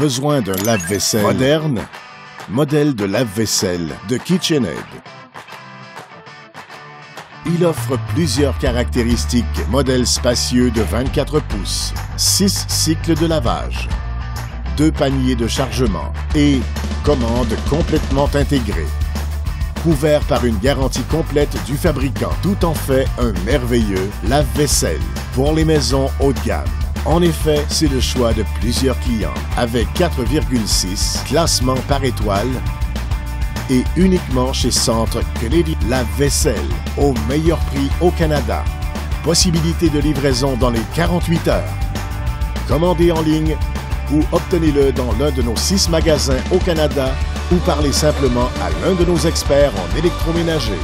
Besoin d'un lave-vaisselle moderne Modèle de lave-vaisselle de KitchenAid. Il offre plusieurs caractéristiques. Modèle spacieux de 24 pouces, 6 cycles de lavage, deux paniers de chargement et commande complètement intégrée. Couvert par une garantie complète du fabricant, tout en fait un merveilleux lave-vaisselle pour les maisons haut de gamme. En effet, c'est le choix de plusieurs clients avec 4,6 classements par étoile et uniquement chez Centre Kennedy la vaisselle au meilleur prix au Canada. Possibilité de livraison dans les 48 heures. Commandez en ligne ou obtenez-le dans l'un de nos six magasins au Canada ou parlez simplement à l'un de nos experts en électroménager.